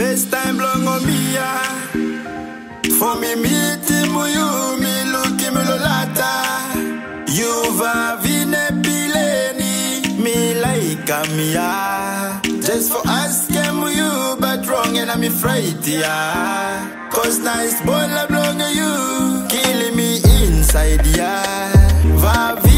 first time long on me, yeah. For me meeting him, you me look him lolata. You vavine pileni, me like a me, yeah. Just for asking you, but wrong and I'm afraid, yeah. Cause nice boy, I belong you, killing me inside, yeah.